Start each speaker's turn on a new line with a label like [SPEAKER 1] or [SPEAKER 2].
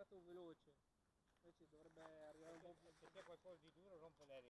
[SPEAKER 1] atterrato veloce. Invece dovrebbe arrivare un po' più...
[SPEAKER 2] Se c'è qualcosa di duro rompe le